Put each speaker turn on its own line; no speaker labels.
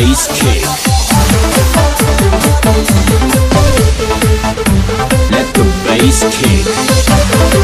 Bass kick. Let the bass kick.